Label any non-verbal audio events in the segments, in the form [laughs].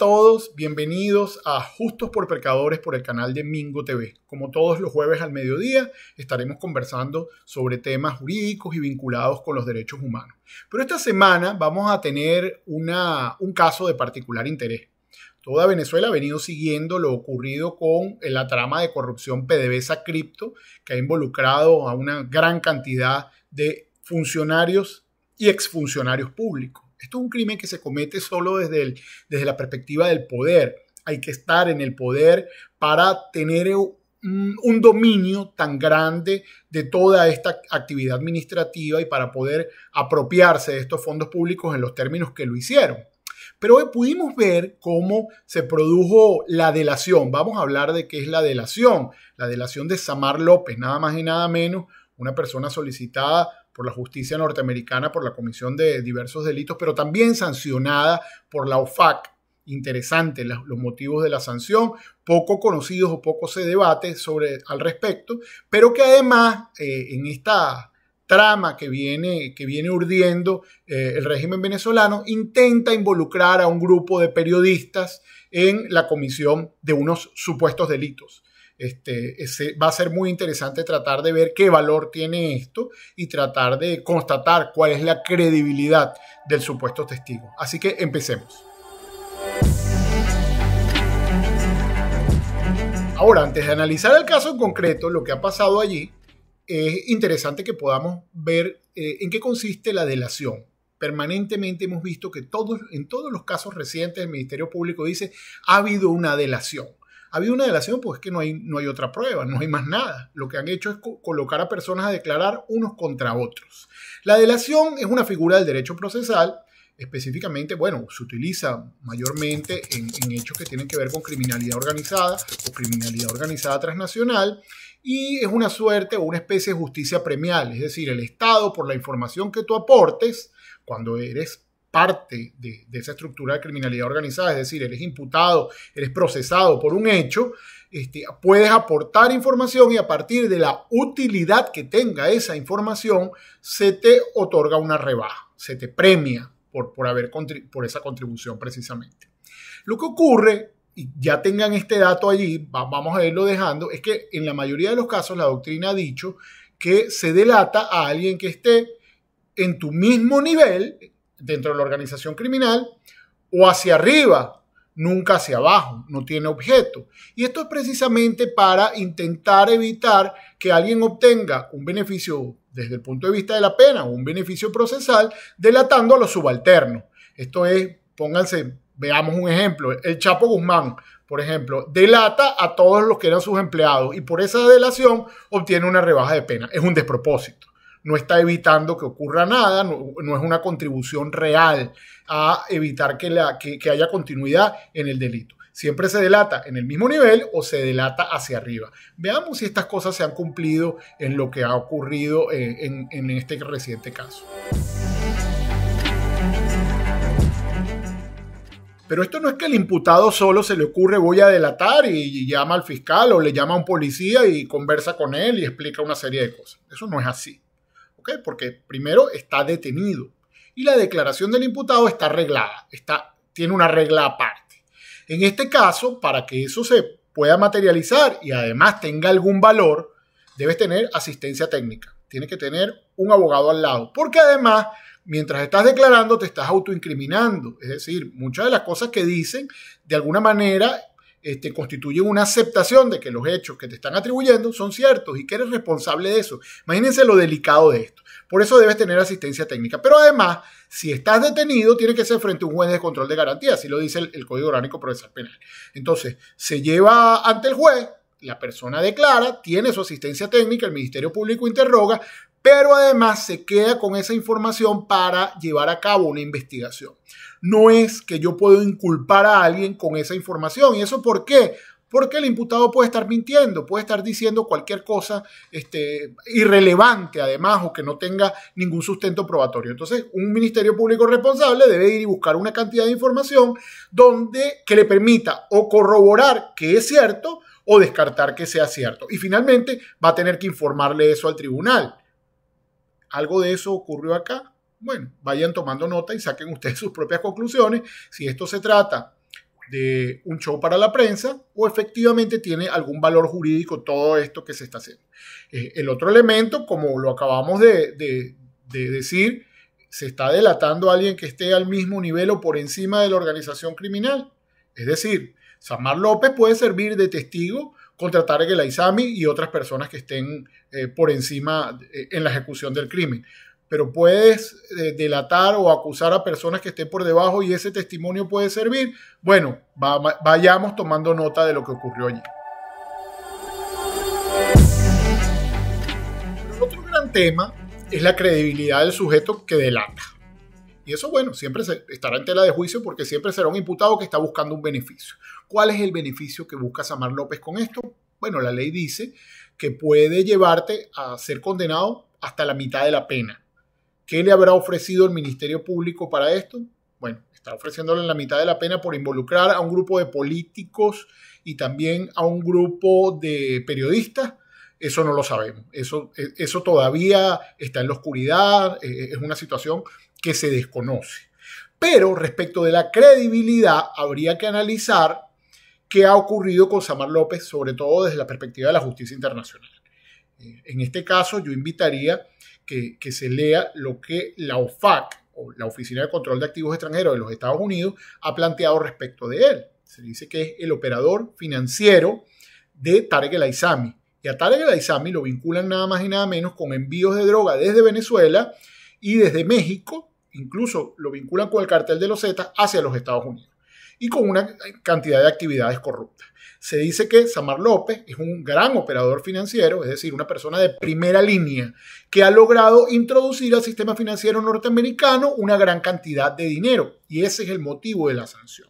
Todos, bienvenidos a Justos por Pecadores por el canal de Mingo TV. Como todos los jueves al mediodía, estaremos conversando sobre temas jurídicos y vinculados con los derechos humanos. Pero esta semana vamos a tener un caso de particular interés. Toda Venezuela ha venido siguiendo lo ocurrido con la trama de corrupción PDVSA Cripto, que ha involucrado a una gran cantidad de funcionarios y exfuncionarios públicos. Esto es un crimen que se comete solo desde, el, desde la perspectiva del poder. Hay que estar en el poder para tener un, un, dominio tan grande de toda esta actividad administrativa y para poder apropiarse de estos fondos públicos en los términos que lo hicieron. Pero hoy pudimos ver cómo se produjo la delación. Vamos a hablar de qué es la delación. La delación de Samar López, nada más y nada menos, una persona solicitada por la justicia norteamericana por la comisión de diversos delitos, pero también sancionada por la OFAC. Interesante los motivos de la sanción, poco conocidos o poco se debate sobre, al respecto, pero que además eh, en esta trama que viene, que viene urdiendo eh, el régimen venezolano intenta involucrar a un grupo de periodistas en la comisión de unos supuestos delitos. Este, va a ser muy interesante tratar de ver qué valor tiene esto y tratar de constatar cuál es la credibilidad del supuesto testigo. Así que empecemos. Ahora, antes de analizar el caso en concreto, lo que ha pasado allí, es interesante que podamos ver eh, en qué consiste la delación. Permanentemente hemos visto que en todos los casos recientes el Ministerio Público dice ha habido una delación ha habido una delación, pues es que no hay, no hay otra prueba, no hay más nada. Lo que han hecho es colocar a personas a declarar unos contra otros. La delación es una figura del derecho procesal, específicamente, bueno, se utiliza mayormente en, en hechos que tienen que ver con criminalidad organizada o criminalidad organizada transnacional y es una suerte o una especie de justicia premial, es decir, el Estado por la información que tú aportes cuando eres parte de, esa estructura de criminalidad organizada, es decir, eres imputado, eres procesado por un hecho, este, puedes aportar información y a partir de la utilidad que tenga esa información, se te otorga una rebaja, se te premia por, por, haber por esa contribución precisamente. Lo que ocurre, y ya tengan este dato allí, vamos a irlo dejando, es que en la mayoría de los casos la doctrina ha dicho que se delata a alguien que esté en tu mismo nivel, dentro de la organización criminal o hacia arriba, nunca hacia abajo, no tiene objeto. Y esto es precisamente para intentar evitar que alguien obtenga un beneficio desde el punto de vista de la pena un beneficio procesal delatando a los subalternos. Esto es, pónganse, veamos un ejemplo, el Chapo Guzmán, por ejemplo, delata a todos los que eran sus empleados y por esa delación obtiene una rebaja de pena. Es un despropósito no está evitando que ocurra nada, no, es una contribución real a evitar que, haya continuidad en el delito. Siempre se delata en el mismo nivel o se delata hacia arriba. Veamos si estas cosas se han cumplido en lo que ha ocurrido eh, en, este reciente caso. Pero esto no es que el imputado solo se le ocurre voy a delatar y, llama al fiscal o le llama a un policía y conversa con él y explica una serie de cosas. Eso no es así. Porque primero está detenido y la declaración del imputado está arreglada, está, tiene una regla aparte. En este caso, para que eso se pueda materializar y además tenga algún valor, debes tener asistencia técnica. Tienes que tener un abogado al lado, porque además, mientras estás declarando, te estás autoincriminando. Es decir, muchas de las cosas que dicen, de alguna manera, este, una aceptación de que los hechos que te están atribuyendo son ciertos y que eres responsable de eso. Imagínense lo delicado de esto. Por eso debes tener asistencia técnica. Pero además, si estás detenido, tiene que ser frente a un juez de control de garantía, así lo dice el, Código Orgánico Procesal Penal. Entonces, se lleva ante el juez, la persona declara, tiene su asistencia técnica, el Ministerio Público interroga, pero además se queda con esa información para llevar a cabo una investigación. No es que yo puedo inculpar a alguien con esa información. ¿Y eso por qué? porque el imputado puede estar mintiendo, puede estar diciendo cualquier cosa este, irrelevante además o que no tenga ningún sustento probatorio. Entonces, un Ministerio Público responsable debe ir y buscar una cantidad de información donde que le permita o corroborar que es cierto o descartar que sea cierto. Y finalmente va a tener que informarle eso al tribunal. ¿Algo de eso ocurrió acá? Bueno, vayan tomando nota y saquen ustedes sus propias conclusiones. Si esto se trata de un show para la prensa o efectivamente tiene algún valor jurídico todo esto que se está haciendo. Eh, el otro elemento, como lo acabamos de, de, decir, se está delatando a alguien que esté al mismo nivel o por encima de la organización criminal. Es decir, Samar López puede servir de testigo contra Tarek El Aizami y otras personas que estén eh, por encima eh, en la ejecución del crimen pero puedes eh, delatar o acusar a personas que estén por debajo y ese testimonio puede servir. Bueno, vayamos tomando nota de lo que ocurrió allí. otro gran tema es la credibilidad del sujeto que delata. Y eso, bueno, siempre estará en tela de juicio porque siempre será un imputado que está buscando un beneficio. ¿Cuál es el beneficio que busca Samar López con esto? Bueno, la ley dice que puede llevarte a ser condenado hasta la mitad de la pena. ¿Qué le habrá ofrecido el Ministerio Público para esto? Bueno, está ofreciéndole la mitad de la pena por involucrar a un grupo de políticos y también a un grupo de periodistas. Eso no lo sabemos. Eso, e, eso todavía está en la oscuridad. E, es una situación que se desconoce. Pero respecto de la credibilidad, habría que analizar qué ha ocurrido con Samar López, sobre todo desde la perspectiva de la justicia internacional. Eh, en este caso, yo invitaría que, se lea lo que la OFAC, o la Oficina de Control de Activos Extranjeros de los Estados Unidos, ha planteado respecto de él. Se dice que es el operador financiero de Tarek El Aizami. Y a Tarek El Aizami lo vinculan nada más y nada menos con envíos de droga desde Venezuela y desde México, incluso lo vinculan con el cartel de los Zetas hacia los Estados Unidos y con una cantidad de actividades corruptas. Se dice que Samar López es un gran operador financiero, es decir, una persona de primera línea que ha logrado introducir al sistema financiero norteamericano una gran cantidad de dinero y ese es el motivo de la sanción.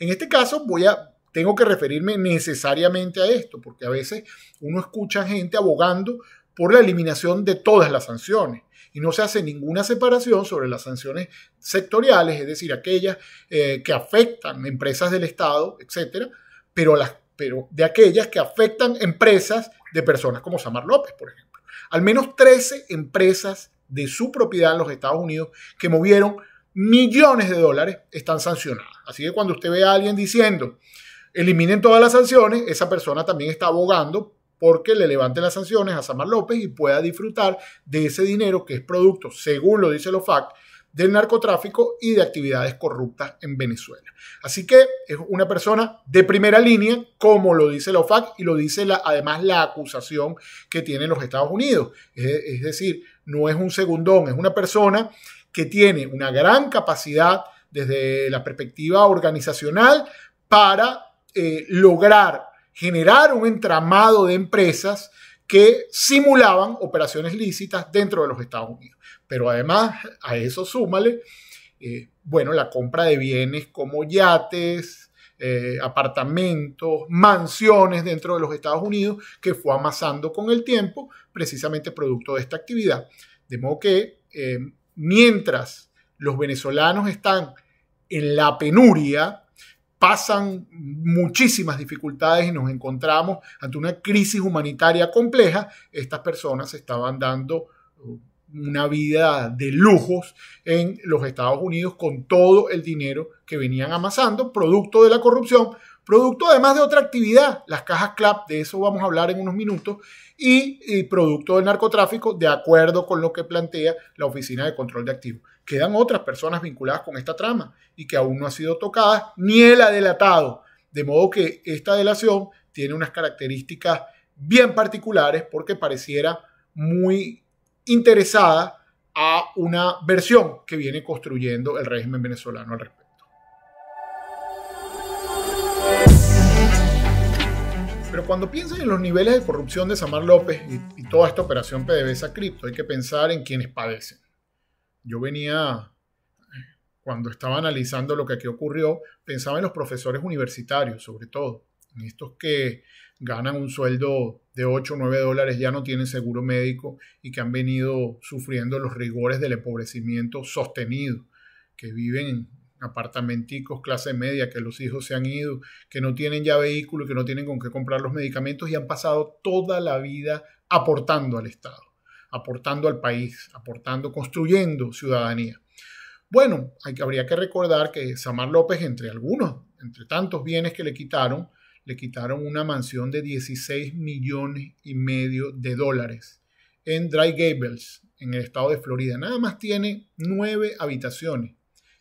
En este caso voy a tengo que referirme necesariamente a esto porque a veces uno escucha gente abogando por la eliminación de todas las sanciones y no se hace ninguna separación sobre las sanciones sectoriales, es decir, aquellas eh, que afectan empresas del Estado, etcétera, pero, pero de aquellas que afectan empresas de personas como Samar López, por ejemplo. Al menos 13 empresas de su propiedad en los Estados Unidos que movieron millones de dólares están sancionadas. Así que cuando usted ve a alguien diciendo, eliminen todas las sanciones, esa persona también está abogando porque le levanten las sanciones a Samar López y pueda disfrutar de ese dinero que es producto, según lo dice el OFAC, del narcotráfico y de actividades corruptas en Venezuela. Así que es una persona de primera línea, como lo dice la OFAC y lo dice además la acusación que tienen los Estados Unidos. Es, decir, no es un segundón, es una persona que tiene una gran capacidad desde la perspectiva organizacional para eh, lograr generar un entramado de empresas que simulaban operaciones lícitas dentro de los Estados Unidos. Pero además a eso súmale, eh, bueno, la compra de bienes como yates, eh, apartamentos, mansiones dentro de los Estados Unidos que fue amasando con el tiempo, precisamente producto de esta actividad. De modo que eh, mientras los venezolanos están en la penuria, pasan muchísimas dificultades y nos encontramos ante una crisis humanitaria compleja, estas personas estaban dando una vida de lujos en los Estados Unidos con todo el dinero que venían amasando, producto de la corrupción, producto además de otra actividad, las cajas CLAP, de eso vamos a hablar en unos minutos, y, producto del narcotráfico, de acuerdo con lo que plantea la Oficina de Control de Activos. Quedan otras personas vinculadas con esta trama y que aún no han sido tocadas, ni ha delatado. De modo que esta delación tiene unas características bien particulares porque pareciera muy interesada a una versión que viene construyendo el régimen venezolano al respecto. Pero cuando piensan en los niveles de corrupción de Samar López y, toda esta operación PDVSA Cripto, hay que pensar en quienes padecen. Yo venía, cuando estaba analizando lo que aquí ocurrió, pensaba en los profesores universitarios, sobre todo, en estos que ganan un sueldo de 8 o 9 dólares, ya no tienen seguro médico y que han venido sufriendo los rigores del empobrecimiento sostenido, que viven en apartamenticos clase media, que los hijos se han ido, que no tienen ya vehículo que no tienen con qué comprar los medicamentos y han pasado toda la vida aportando al Estado, aportando al país, aportando, construyendo ciudadanía. Bueno, hay, habría que recordar que Samar López, entre algunos, entre tantos bienes que le quitaron, le quitaron una mansión de 16 millones y medio de dólares en Dry Gables, en el estado de Florida. Nada más tiene nueve habitaciones,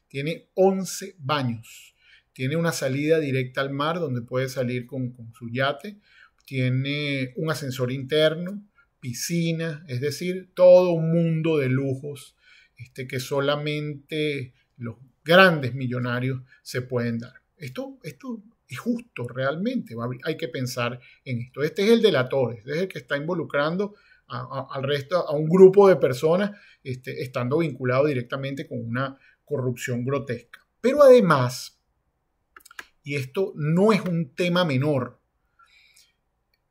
tiene 11 baños, tiene una salida directa al mar donde puede salir con, con su yate, tiene un ascensor interno, piscina, es decir, todo un mundo de lujos este, que solamente los grandes millonarios se pueden dar. Esto, esto es justo realmente, hay que pensar en esto. Este es el delator, este es el que está involucrando al resto, a un grupo de personas, este, estando vinculado directamente con una corrupción grotesca. Pero además, y esto no es un tema menor,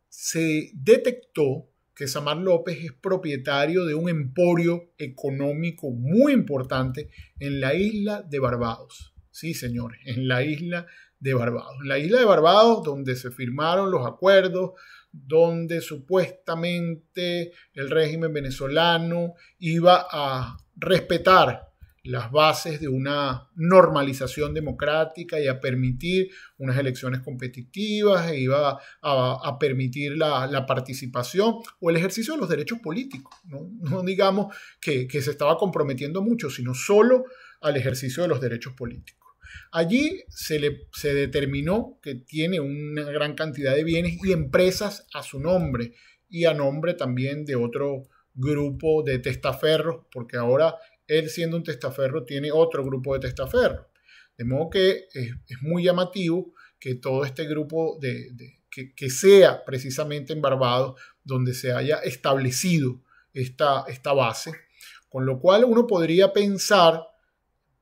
se detectó que Samar López es propietario de un emporio económico muy importante en la isla de Barbados. Sí, señores, en la isla de Barbados. En la isla de Barbados, donde se firmaron los acuerdos, donde supuestamente el régimen venezolano iba a respetar las bases de una normalización democrática y a permitir unas elecciones competitivas, e iba a, permitir la, participación o el ejercicio de los derechos políticos. No, [laughs] digamos que, se estaba comprometiendo mucho, sino solo al ejercicio de los derechos políticos. Allí se, le, se determinó que tiene una gran cantidad de bienes y empresas a su nombre y a nombre también de otro grupo de testaferros, porque ahora él siendo un testaferro tiene otro grupo de testaferros. De modo que es, muy llamativo que todo este grupo de, que, sea precisamente en Barbados donde se haya establecido esta, esta base, con lo cual uno podría pensar,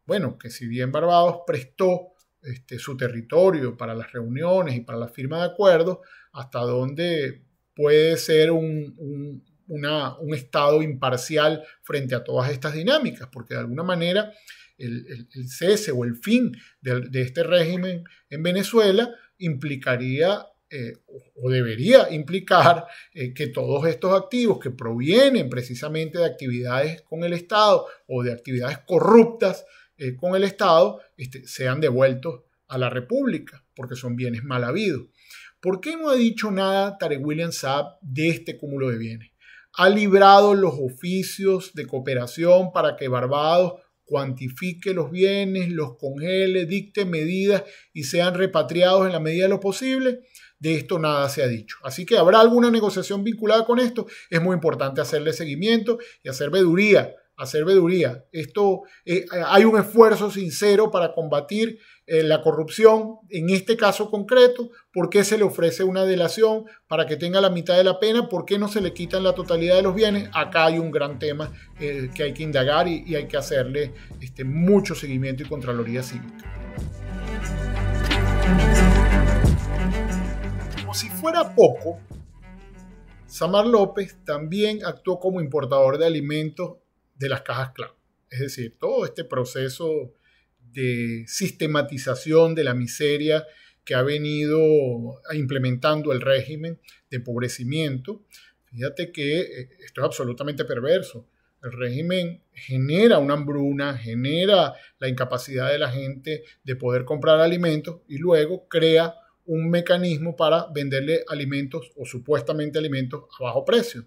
bueno, que si bien Barbados prestó este, su territorio para las reuniones y para la firma de acuerdos, hasta dónde puede ser un un Estado imparcial frente a todas estas dinámicas, porque de alguna manera el, cese o el fin de, este régimen en Venezuela implicaría eh, o debería implicar eh, que todos estos activos que provienen precisamente de actividades con el Estado o de actividades corruptas eh, con el Estado este, sean devueltos a la República, porque son bienes mal habidos. ¿Por qué no ha dicho nada Tarek William Saab de este cúmulo de bienes? Ha librado los oficios de cooperación para que Barbados cuantifique los bienes, los congele, dicte medidas y sean repatriados en la medida de lo posible. De esto nada se ha dicho. Así que habrá alguna negociación vinculada con esto. Es muy importante hacerle seguimiento y hacer veduría hacer veduría. Esto, eh, hay un esfuerzo sincero para combatir eh, la corrupción en este caso concreto. ¿Por qué se le ofrece una delación para que tenga la mitad de la pena? ¿Por qué no se le quitan la totalidad de los bienes? Acá hay un gran tema eh, que hay que indagar y, hay que hacerle este, mucho seguimiento y contraloría cívica. Como si fuera poco, Samar López también actuó como importador de alimentos de las cajas clave. Es decir, todo este proceso de sistematización de la miseria que ha venido implementando el régimen de empobrecimiento. Fíjate que eh, esto es absolutamente perverso. El régimen genera una hambruna, genera la incapacidad de la gente de poder comprar alimentos y luego crea un mecanismo para venderle alimentos o supuestamente alimentos a bajo precio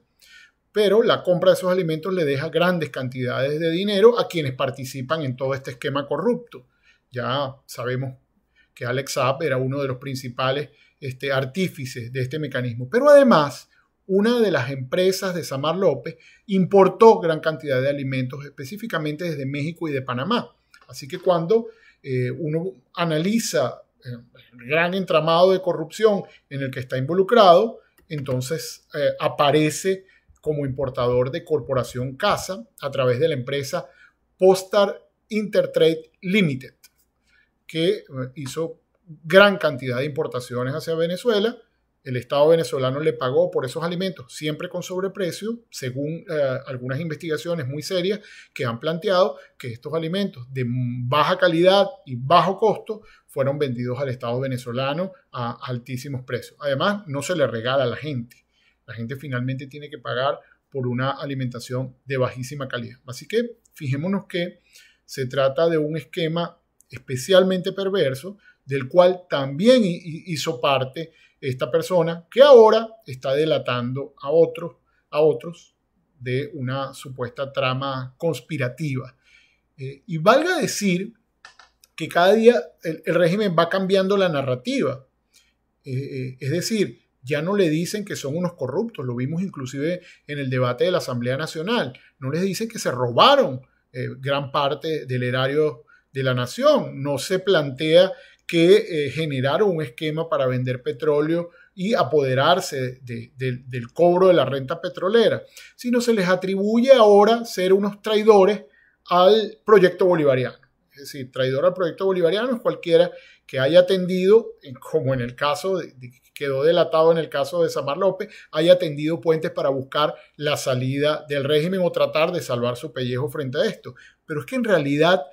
pero la compra de esos alimentos le deja grandes cantidades de dinero a quienes participan en todo este esquema corrupto. Ya sabemos que Alex Saab era uno de los principales este, artífices de este mecanismo. Pero además, una de las empresas de Samar López importó gran cantidad de alimentos, específicamente desde México y de Panamá. Así que cuando eh, uno analiza eh, el gran entramado de corrupción en el que está involucrado, entonces eh, aparece como importador de Corporación Casa a través de la empresa Postar Intertrade Limited, que eh, hizo gran cantidad de importaciones hacia Venezuela. El Estado venezolano le pagó por esos alimentos, siempre con sobreprecio, según eh, algunas investigaciones muy serias que han planteado que estos alimentos de baja calidad y bajo costo fueron vendidos al Estado venezolano a altísimos precios. Además, no se le regala a la gente la gente finalmente tiene que pagar por una alimentación de bajísima calidad. Así que fijémonos que se trata de un esquema especialmente perverso, del cual también hizo parte esta persona que ahora está delatando a otros, a otros de una supuesta trama conspirativa. Eh, y valga decir que cada día el, régimen va cambiando la narrativa. Eh, eh, es decir, ya no le dicen que son unos corruptos, lo vimos inclusive en el debate de la Asamblea Nacional, no les dicen que se robaron gran parte del erario de la nación, no se plantea que generaron un esquema para vender petróleo y apoderarse del cobro de la renta petrolera, sino se les atribuye ahora ser unos traidores al proyecto bolivariano. Es decir, traidor al proyecto bolivariano es cualquiera que haya atendido, como en el caso, de, quedó delatado en el caso de Samar López, haya tendido puentes para buscar la salida del régimen o tratar de salvar su pellejo frente a esto. Pero es que en realidad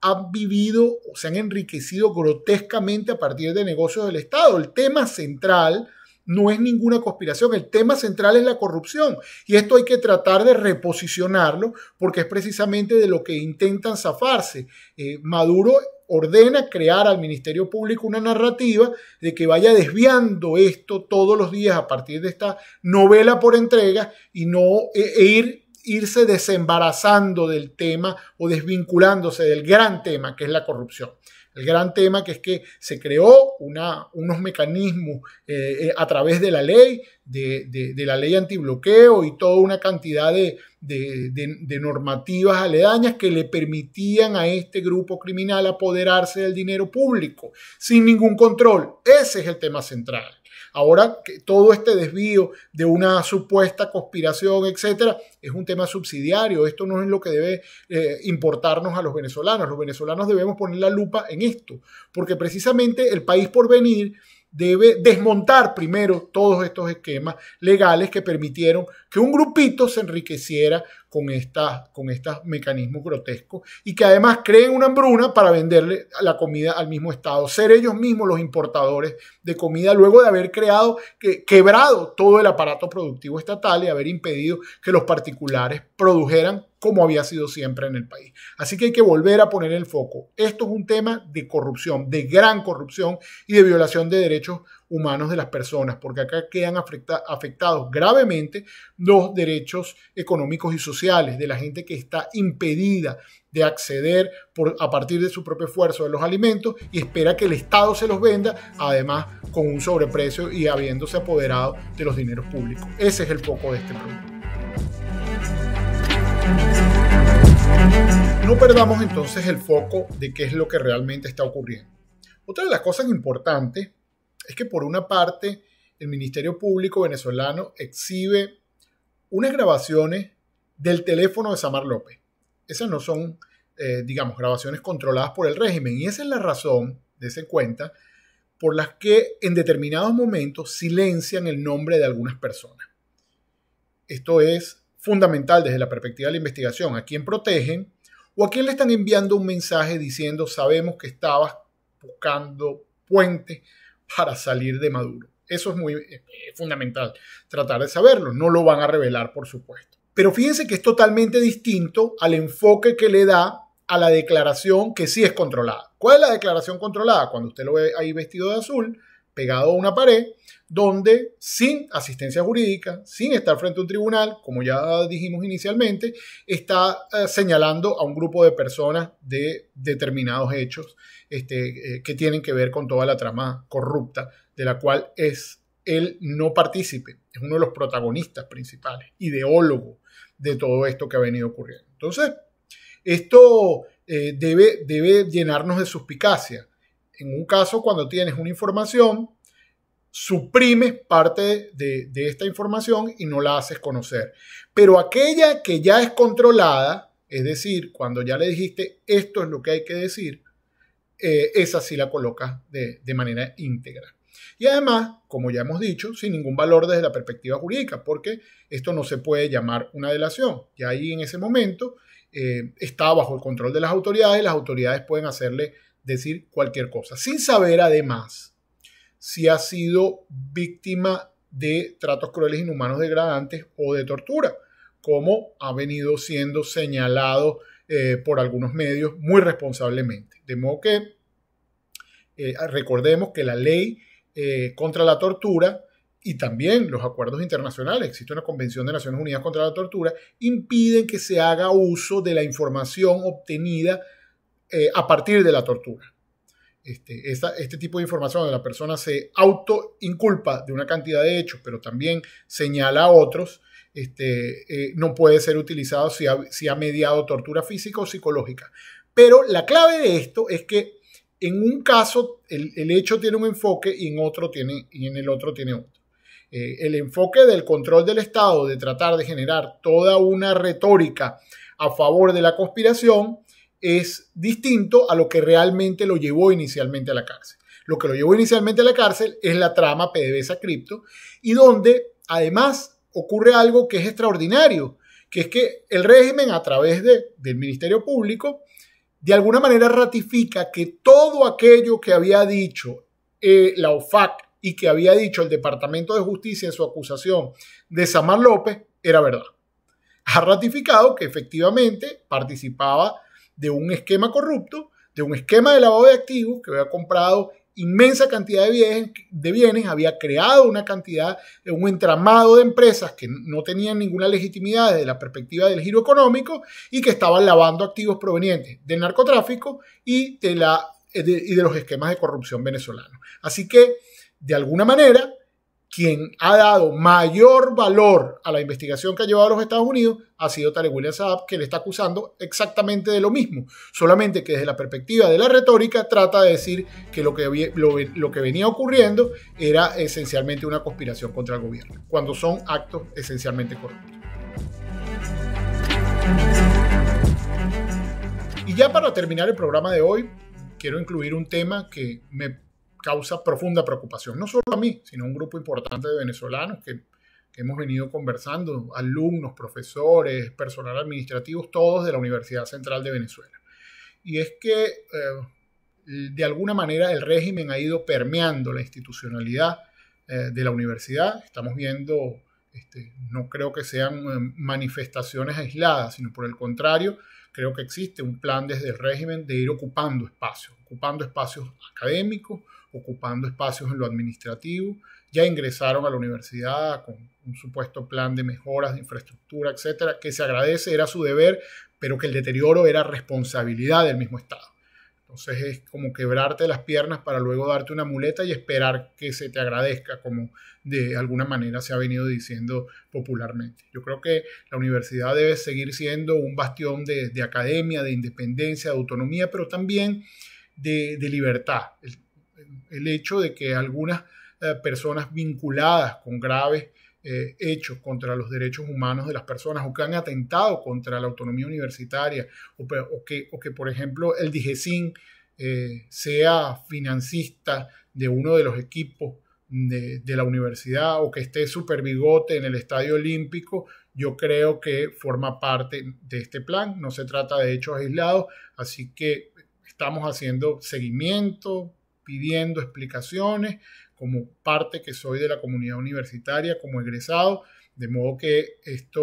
han vivido o se han enriquecido grotescamente a partir de negocios del Estado. El tema central no es ninguna conspiración, el tema central es la corrupción y esto hay que tratar de reposicionarlo porque es precisamente de lo que intentan zafarse. Eh, Maduro ordena crear al Ministerio Público una narrativa de que vaya desviando esto todos los días a partir de esta novela por entrega y no e, e ir irse desembarazando del tema o desvinculándose del gran tema que es la corrupción. El gran tema que es que se creó unos mecanismos eh, eh, a través de la ley, de, la ley antibloqueo y toda una cantidad de, normativas aledañas que le permitían a este grupo criminal apoderarse del dinero público sin ningún control. Ese es el tema central. Ahora, todo este desvío de una supuesta conspiración, etcétera, es un tema subsidiario. Esto no es lo que debe eh, importarnos a los venezolanos. Los venezolanos debemos poner la lupa en esto, porque precisamente el país por venir debe desmontar primero todos estos esquemas legales que permitieron que un grupito se enriqueciera con, con estos mecanismos grotescos y que además creen una hambruna para venderle la comida al mismo Estado, ser ellos mismos los importadores de comida luego de haber creado, que, quebrado todo el aparato productivo estatal y haber impedido que los particulares produjeran como había sido siempre en el país. Así que hay que volver a poner el foco. Esto es un tema de corrupción, de gran corrupción y de violación de derechos humanos de las personas, porque acá quedan afectados gravemente los derechos económicos y sociales de la gente que está impedida de acceder por, a partir de su propio esfuerzo de los alimentos y espera que el Estado se los venda, además con un sobreprecio y habiéndose apoderado de los dineros públicos. Ese es el foco de este problema. No perdamos entonces el foco de qué es lo que realmente está ocurriendo. Otra de las cosas importantes es que por una parte el Ministerio Público venezolano exhibe unas grabaciones del teléfono de Samar López. Esas no son, eh, digamos, grabaciones controladas por el régimen y esa es la razón, de ese cuenta, por las que en determinados momentos silencian el nombre de algunas personas. Esto es fundamental desde la perspectiva de la investigación. ¿A quién protegen? ¿O a quién le están enviando un mensaje diciendo sabemos que estabas buscando puentes para salir de Maduro. Eso es muy eh, fundamental, tratar de saberlo. No lo van a revelar, por supuesto. Pero fíjense que es totalmente distinto al enfoque que le da a la declaración que sí es controlada. ¿Cuál es la declaración controlada? Cuando usted lo ve ahí vestido de azul, pegado a una pared, donde sin asistencia jurídica, sin estar frente a un tribunal, como ya dijimos inicialmente, está eh, señalando a un grupo de personas de determinados hechos este, eh, que tienen que ver con toda la trama corrupta, de la cual es él no partícipe, es uno de los protagonistas principales, ideólogo de todo esto que ha venido ocurriendo. Entonces, esto eh, debe, debe llenarnos de suspicacia. En un caso, cuando tienes una información, suprimes parte de, esta información y no la haces conocer. Pero aquella que ya es controlada, es decir, cuando ya le dijiste esto es lo que hay que decir, eh, esa sí la coloca de, manera íntegra. Y además, como ya hemos dicho, sin ningún valor desde la perspectiva jurídica, porque esto no se puede llamar una delación. Y ahí en ese momento eh, está bajo el control de las autoridades las autoridades pueden hacerle decir cualquier cosa, sin saber además si ha sido víctima de tratos crueles, inhumanos, degradantes o de tortura, como ha venido siendo señalado eh, por algunos medios muy responsablemente. De modo que eh, recordemos que la ley eh, contra la tortura y también los acuerdos internacionales, existe una Convención de Naciones Unidas contra la Tortura, impiden que se haga uso de la información obtenida a partir de la tortura. Este, este, tipo de información donde la persona se auto-inculpa de una cantidad de hechos, pero también señala a otros, este, eh, no puede ser utilizado si ha, si ha mediado tortura física o psicológica. Pero la clave de esto es que en un caso el, hecho tiene un enfoque y en, otro tiene, y en el otro tiene otro. Eh, el enfoque del control del Estado, de tratar de generar toda una retórica a favor de la conspiración, es distinto a lo que realmente lo llevó inicialmente a la cárcel. Lo que lo llevó inicialmente a la cárcel es la trama PDVSA Cripto y donde además ocurre algo que es extraordinario, que es que el régimen a través de, del Ministerio Público de alguna manera ratifica que todo aquello que había dicho eh, la OFAC y que había dicho el Departamento de Justicia en su acusación de Samar López era verdad. Ha ratificado que efectivamente participaba de un esquema corrupto, de un esquema de lavado de activos que había comprado inmensa cantidad de bienes, de bienes, había creado una cantidad, un entramado de empresas que no tenían ninguna legitimidad desde la perspectiva del giro económico y que estaban lavando activos provenientes del narcotráfico y de, la, y de los esquemas de corrupción venezolanos. Así que, de alguna manera, quien ha dado mayor valor a la investigación que ha llevado a los Estados Unidos ha sido Tarek William Saab, que le está acusando exactamente de lo mismo, solamente que desde la perspectiva de la retórica trata de decir que lo que, lo, que venía ocurriendo era esencialmente una conspiración contra el gobierno, cuando son actos esencialmente corruptos. Y ya para terminar el programa de hoy, quiero incluir un tema que me causa profunda preocupación, no solo a mí, sino a un grupo importante de venezolanos que, hemos venido conversando, alumnos, profesores, personal administrativo, todos de la Universidad Central de Venezuela. Y es que eh, de alguna manera el régimen ha ido permeando la institucionalidad eh, de la universidad. Estamos viendo, este, no creo que sean eh, manifestaciones aisladas, sino por el contrario, creo que existe un plan desde el régimen de ir ocupando espacios, ocupando espacios académicos, ocupando espacios en lo administrativo, ya ingresaron a la universidad con un supuesto plan de mejoras de infraestructura, etcétera, que se agradece, era su deber, pero que el deterioro era responsabilidad del mismo Estado. Entonces es como quebrarte las piernas para luego darte una muleta y esperar que se te agradezca, como de alguna manera se ha venido diciendo popularmente. Yo creo que la universidad debe seguir siendo un bastión de, academia, de independencia, de autonomía, pero también de, libertad hecho de que algunas eh, personas vinculadas con graves eh, hechos contra los derechos humanos de las personas o que han atentado contra la autonomía universitaria o, que, o que, por ejemplo, el DIGESIN eh, sea financista de uno de los equipos de, de, la universidad o que esté super bigote en el estadio olímpico, yo creo que forma parte de este plan. No se trata de hechos aislados, así que estamos haciendo seguimiento, pidiendo explicaciones como parte que soy de la comunidad universitaria, como egresado, de modo que esto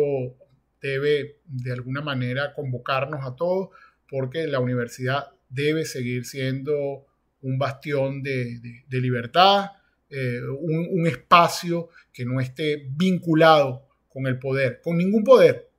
debe de alguna manera convocarnos a todos porque la universidad debe seguir siendo un bastión de, libertad, eh, un, espacio que no esté vinculado con el poder, con ningún poder,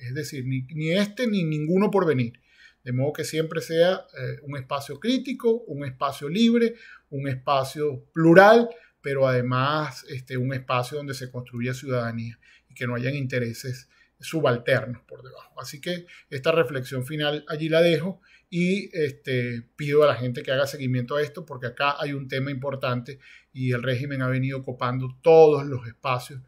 es decir, ni, ni este ni ninguno por venir. De modo que siempre sea eh, un espacio crítico, un espacio libre, un espacio plural, pero además este, un espacio donde se construya ciudadanía y que no hayan intereses subalternos por debajo. Así que esta reflexión final allí la dejo y este, pido a la gente que haga seguimiento a esto porque acá hay un tema importante y el régimen ha venido ocupando todos los espacios.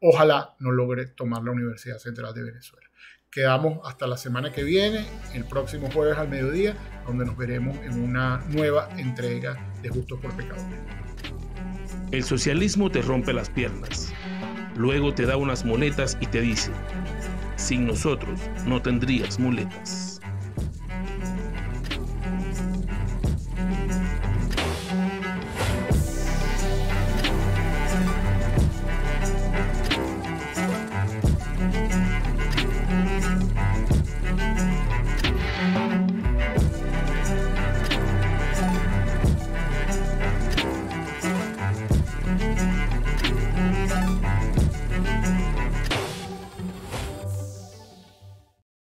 Ojalá no logre tomar la Universidad Central de Venezuela. Quedamos hasta la semana que viene, el próximo jueves al mediodía, donde nos veremos en una nueva entrega de Justos por Pecado. El socialismo te rompe las piernas, luego te da unas muletas y te dice, sin nosotros no tendrías muletas.